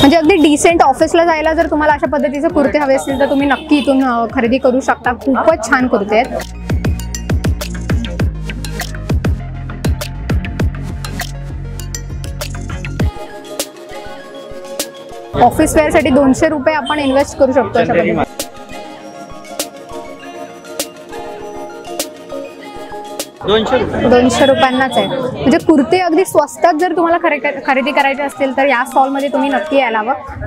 म्हणजे अगदी डिसेंट ऑफिसला जायला जर तुम्हाला अशा पद्धतीचे कुर्ते हवे असतील तर तुम्ही नक्की इथून खरेदी करू शकता. खूपच छान कुर्ते आहेत. ऑफिस वेअरसाठी दोनशे रुपये आपण इन्व्हेस्ट करू शकतो अशा पद्धतीने. दोनशे रुपयांनाच आहे. म्हणजे कुर्ते अगदी स्वस्तात जर तुम्हाला खरे- खरेदी करायचे असतील तर या स्टॉलमध्ये तुम्ही नक्की यायला हवं.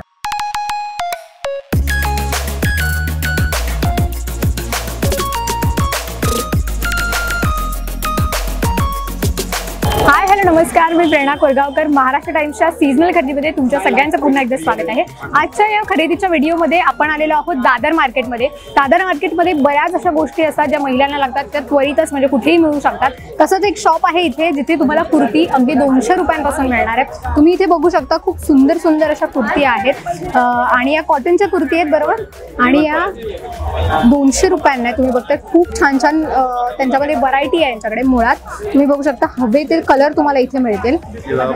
नमस्कार मी प्रेरणा कोरगावकर. महाराष्ट्र टाइम्सच्या सीझनल खरेदीमध्ये तुमच्या सगळ्यांचं पुन्हा एकदा स्वागत आहे. आजच्या या खरेदीच्या व्हिडिओमध्ये आपण आलेलो आहोत दादर मार्केटमध्ये. दादर मार्केटमध्ये बऱ्याच अशा गोष्टी असतात ज्या महिलांना लागतात त्या त्वरितच म्हणजे कुठेही मिळू शकतात. तसंच एक शॉप आहे इथे जिथे तुम्हाला कुर्ती अगदी दोनशे रुपयांपासून मिळणार आहे. तुम्ही इथे बघू शकता खूप सुंदर सुंदर अशा कुर्ती आहेत. आणि या कॉटनच्या कुर्ती आहेत बरोबर? आणि या दोनशे रुपयांना आहे. तुम्ही बघताय खूप छान छान त्यांच्यामध्ये व्हरायटी आहे यांच्याकडे मुळात. तुम्ही बघू शकता हवे ते कलर तुम्हाला इथे मिळतील?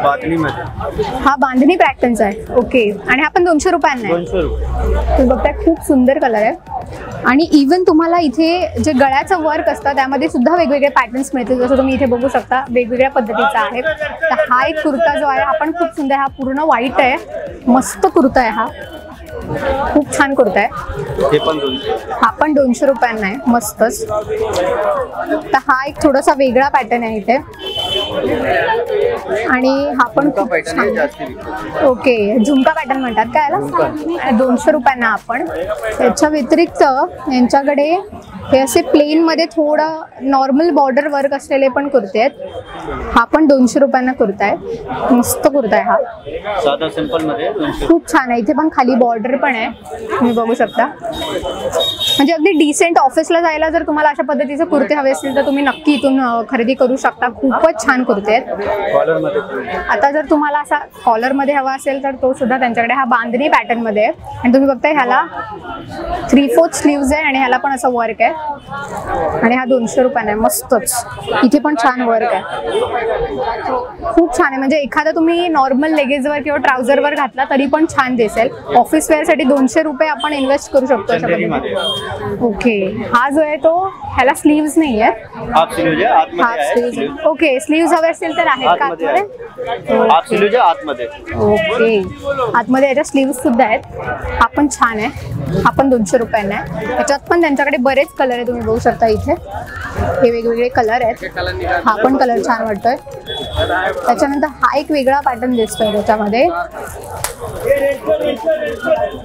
बातमीमध्ये हा बांधणी पॅटर्नचा आहे. ओके. आणि हा पण दोनशे रुपयांना आहे. बघताय खूप सुंदर कलर आहे. आणि इवन तुम्हाला इथे जे गळ्याचं वर्क असतं त्यामध्ये सुद्धा वेगवेगळे पॅटर्न्स मिळतील. जसं तुम्ही इथे बघू शकता वेगवेगळ्या पद्धतीचा आहे. तर हा एक कुर्ता जो आहे हा पण खूप सुंदर. हा पूर्ण व्हाईट आहे. मस्त कुर्ता आहे हा. खूप छान कुर्ता आहे. हे हा पण दोनशे रुपयांना आहे. मस्तच. तर हा एक थोडासा वेगळा पॅटर्न आहे इथे. आणि हा पण खूप छान. ओके झुमका पॅटर्न म्हणतात काय याला? दोनशे रुपयांना आपण. त्याच्या व्यतिरिक्त यांच्याकडे हे असे प्लेन मध्ये थोडं नॉर्मल बॉर्डर वर्क असलेले पण कुर्ते आहेत. हा पण दोनशे रुपयांना कुर्ता आहे. मस्त कुर्ता आहे हा. साधा सिंपलमध्ये दोनशे खूप छान आहे. इथे पण खाली बॉर्डर पण आहे. तुम्ही बघू शकता. म्हणजे अगदी डिसेंट ऑफिसला जायला जर तुम्हाला अशा पद्धतीचे कुर्ते हवे असतील तर तुम्ही नक्की इथून खरेदी करू शकता. खूपच छान कुर्ते आहेत. आता जर तुम्हाला असा कॉलरमध्ये हवा असेल तर तो सुद्धा त्यांच्याकडे हा बांधणी पॅटर्नमध्ये आहे. आणि तुम्ही बघताय ह्याला थ्री फोर्थ स्लीव्ज आहे आणि ह्याला पण असं वर्क आहे. आणि हा दोनशे रुपयाने मस्तच. इथे पण छान वर्क आहे. खूप छान आहे. म्हणजे एखादा तुम्ही नॉर्मल लेगेजवर किंवा ट्राउझरवर घातला तरी पण छान दिसेल. ऑफिस वेअरसाठी दोनशे रुपये आपण इन्व्हेस्ट करू शकतो ओके हा जो आहे तो ह्याला स्लीव्ज नाही आहे हाफ सिल्यूज आहे हाफ आतमध्ये आहे स्लीव्ज. ओके स्लीव्ज हवे असतील तर आहेत का आतमध्ये ओके आतमध्ये. याच्या स्लीव्ह सुद्धा आहेत. हा पण छान आहे. हा पण दोनशे रुपयांना आहे त्याच्यात पण त्यांच्याकडे बरेच कलर आहे तुम्ही बघू शकता इथे. हे वेगवेगळे कलर आहेत. हा पण कलर छान वाटतोय. त्याच्यानंतर हा एक वेगळा पॅटर्न दिसतोय त्याच्यामध्ये.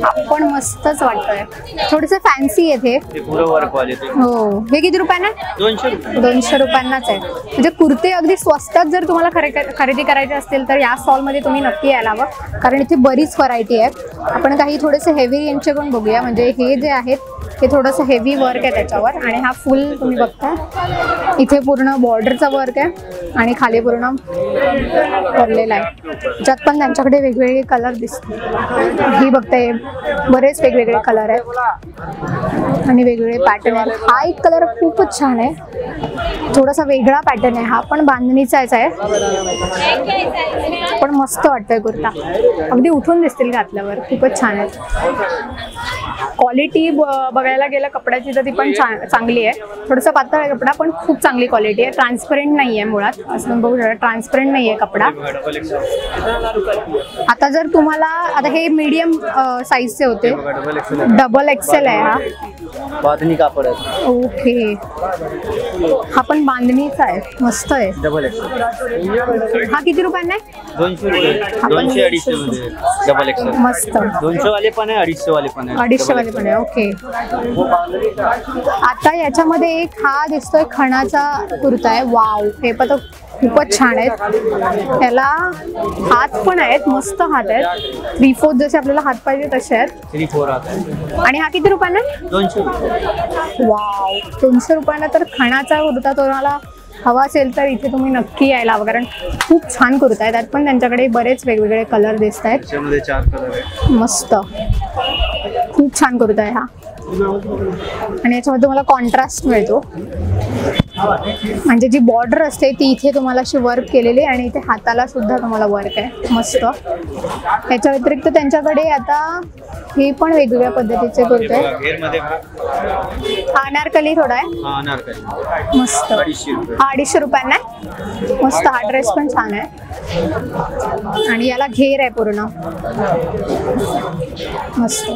हा पण मस्तच वाटतोय. थोडस फॅन्सी आहे ते ते पुरं वर्क वाले ते. हो. हे किती रुपयांना? दोनशे रुपयांनाच आहे. म्हणजे कुर्ते अगदी स्वस्तात जर तुम्हाला खरे खरेदी करायचे असतील तर या स्टॉलमध्ये तुम्ही नक्की यायला हवं. कारण इथे बरीच व्हरायटी आहे आपण काही थोडेसे हेवी यांचे पण बघूया. म्हणजे हे जे आहेत हे थोडंसं हेवी वर्क आहे त्याच्यावर. आणि हा फुल तुम्ही बघता इथे पूर्ण बॉर्डरचा वर्क आहे आणि खाली पूर्ण भरलेला आहे. ज्यात पण त्यांच्याकडे वेगवेगळे कलर दिसतात. ही बघताय बरेच वेगवेगळे कलर आहेत. आणि वेगवेगळे पॅटर्न आहेत. हा एक कलर खूपच छान आहे. थोडासा वेगळा पॅटर्न आहे. हा पण बांधणीचाच आहे. पण मस्त वाटतोय कुर्ता. अगदी उठून दिसतील घातल्यावर. खूपच छान आहे क्वालिटी बघायला गेलं कपड्याची तर ती पण चांगली आहे. थोडंसं पातळ आहे कपडा पण खूप चांगली क्वालिटी आहे. ट्रान्सपरंट नाही आहे मुळात. असं बघू शकता. ट्रान्सपरंट नाही आहे कपडा. आता जर तुम्हाला आता हे मीडियम साईजचे होते. डबल एक्सेल आहे हा. बातमी कापड आहे ओके हा पण बांधणीचा आहे. मस्त आहे. डबल एक्सेल हा किती रुपयांना आहे? दोनशे रुपये. दोनशे अडीचशे डबल एक्सेल मस्त. दोनशे वाले पण आहे अडीचशे वाले पण आहे. अडीचशे वाले आहे. ओके आता याच्यामध्ये एक हा दिसतोय खणाचा कुर्ता आहे. वाव हे पण खूपच छान आहेत. त्याला हात पण आहेत. मस्त हात आहेत. थ्री फोर्थ जसे आपल्याला हात पाहिजे तसे आहेत. आणि हा किती रुपयांना वाव दोनशे रुपयाला तर खणाचा कुर्ता तुम्हाला हवा असेल तर इथे तुम्ही नक्की यायला हवं. कारण खूप छान कुर्ता आहे. त्यात पण त्यांच्याकडे बरेच वेगवेगळे कलर दिसत आहेत. मस्त. खूप छान कुर्ता आहे हा. आणि याच्यामध्ये तुम्हाला कॉन्ट्रास्ट मिळतो. म्हणजे जी बॉर्डर असते ती इथे तुम्हाला अशी वर्क केलेली आणि इथे हाताला सुद्धा तुम्हाला वर्क आहे. मस्त. याच्या व्यतिरिक्त त्यांच्याकडे आता हे पण वेगवेगळ्या पद्धतीचे करतोय अनारकली थोडा आहे. मस्त. अडीचशे हा अडीचशे रुपयांना आहे. मस्त हा ड्रेस पण छान आहे. आणि याला घेर आहे पूर्ण. मस्त.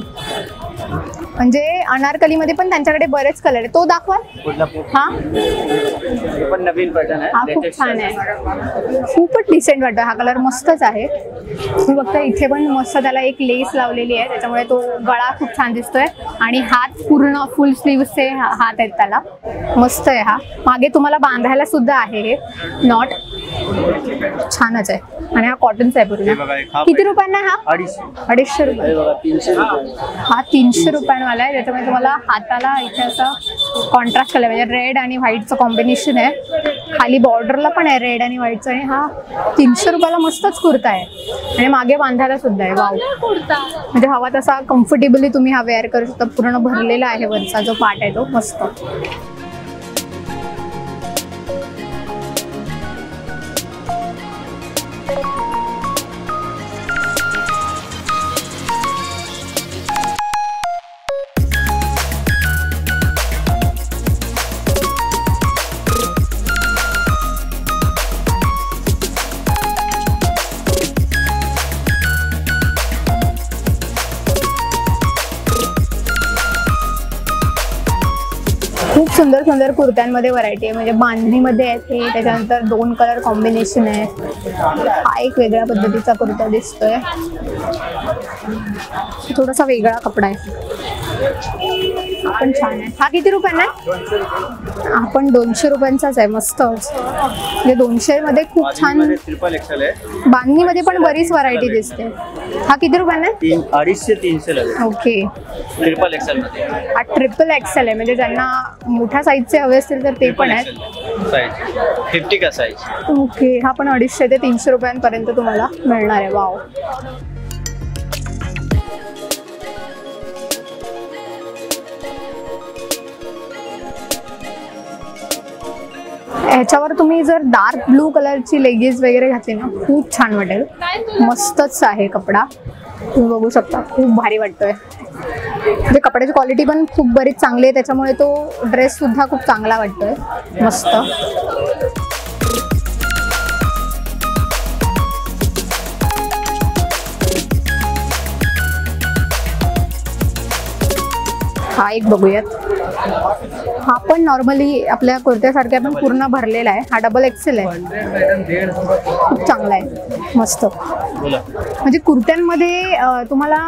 म्हणजे अनारकलीमध्ये पण त्यांच्याकडे बरेच कलर आहे तो दाखवा हा? पण नवीन खूप छान आहे. खूपच डिसेंट वाटतो. हा कलर मस्तच आहे. तुम्ही बघता इथे पण मस्त त्याला एक लेस लावलेली आहे. त्याच्यामुळे तो गळा खूप छान दिसतोय. आणि हात पूर्ण फुल स्लीव्हचे हात आहेत त्याला. मस्त आहे हा. मागे तुम्हाला बांधायला सुद्धा आहे हे. नॉट छानच आहे. आणि हा कॉटनचा आहे पूर्ण. हा किती रुपयांना हा? अडीचशे. रुपये. हे बघा तीनशे रुपये. हा तीनशे रुपयांवाला आहे. त्याच्यामुळे तुम्हाला हाताला इथे असं कॉन्ट्रास्ट कलर म्हणजे रेड आणि व्हाईटचं कॉम्बिनेशन आहे. खाली बॉर्डरला पण आहे रेड आणि व्हाईटचं आणि हा तीनशे रुपयाला मस्तच कुर्ता आहे. आणि मागे बांधायला सुद्धा आहे. वाव म्हणजे हवा तसा कम्फर्टेबली तुम्ही हा वेअर करू शकता. पूर्ण भरलेला आहे वरचा जो पार्ट आहे तो. मस्त. खूप सुंदर सुंदर कुर्त्यांमध्ये व्हरायटी आहे. म्हणजे बांधणीमध्ये आहेत हे त्याच्यानंतर दोन कलर कॉम्बिनेशन आहे हा एक वेगळ्या पद्धतीचा कुर्ता दिसतोय. थोडासा वेगळा कपडा आहे. हा पण छान आहे. हा किती रुपयांना आहे? हा पण दोनशे रुपयांचाच आहे मस्त. म्हणजे दोनशे मध्ये खूप छान ट्रिपल एक्सेल आहे. बांधणीमध्ये पण बरीच व्हरायटी दिसते. हा किती रुपयांना आहे? अडीचशे तीनशे ओके. ट्रिपल एक्सेल मध्ये. हा ट्रिपल एक्सेल आहे म्हणजे ज्यांना मोठ्या साईजचे हवे असतील तर ते पण आहेत. साईज फिफ्टी का साईज ओके. हा पण अडीचशे ते तीनशे रुपयांपर्यंत तुम्हाला मिळणार आहे. वाव ह्याच्यावर तुम्ही जर डार्क ब्लू कलरची लेगीज वगैरे घातली ना खूप छान वाटेल. मस्तच आहे कपडा. तुम्ही बघू शकता खूप भारी वाटतोय. म्हणजे कपड्याची क्वालिटी पण खूप बरीच चांगली आहे त्याच्यामुळे तो ड्रेस सुद्धा खूप चांगला वाटतोय. मस्त. हा एक बघूयात. हा पण नॉर्मली आपल्या कुर्त्यासारख्या पण पूर्ण भरलेला आहे. हा डबल एक्सेल आहे. खूप चांगला आहे. मस्त. म्हणजे कुर्त्यांमध्ये तुम्हाला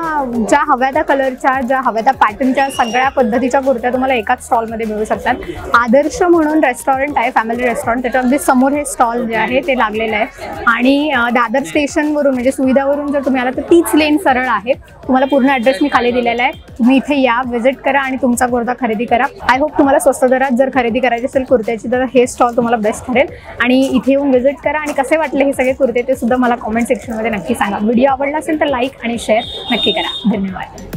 ज्या हव्या त्या कलरच्या ज्या हव्या त्या पॅटर्नच्या सगळ्या पद्धतीच्या कुर्त्या तुम्हाला एकाच स्टॉलमध्ये मिळू शकतात. आदर्श म्हणून रेस्टॉरंट आहे फॅमिली रेस्टॉरंट त्याच्या अगदी समोर हे स्टॉल जे आहे ते लागलेलं आहे. आणि दादर स्टेशनवरून म्हणजे सुविधावरून जर तुम्ही आला तर तीच लेन सरळ आहे. तुम्हाला पूर्ण ॲड्रेस मी खाली दिलेला आहे. तुम्ही इथे या व्हिजिट करा आणि तुमचा कुर्ता खरेदी करा. आय होप तुम्हाला स्वस्त दरात जर खरेदी करायची असेल कुर्त्याची तर हे स्टॉल तुम्हाला बेस्ट ठरेल. आणि इथे येऊन व्हिजिट करा आणि कसे वाटले हे सगळे कुर्ते ते सुद्धा मला कॉमेंट सेक्शनमध्ये नक्की सांगा. व्हिडिओ आवडला असेल तर लाईक आणि शेअर नक्की करा. धन्यवाद.